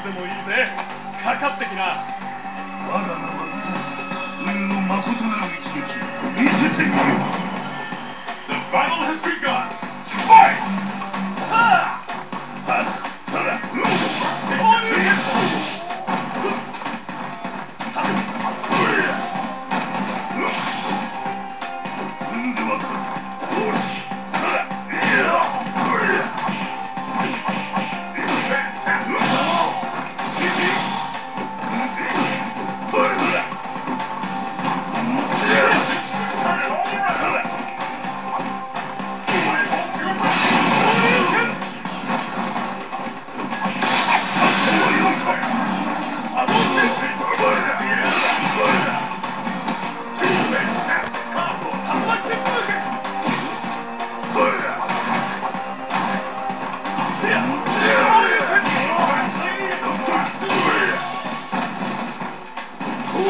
つでもいいぜかかってきな。我が名は運の誠なら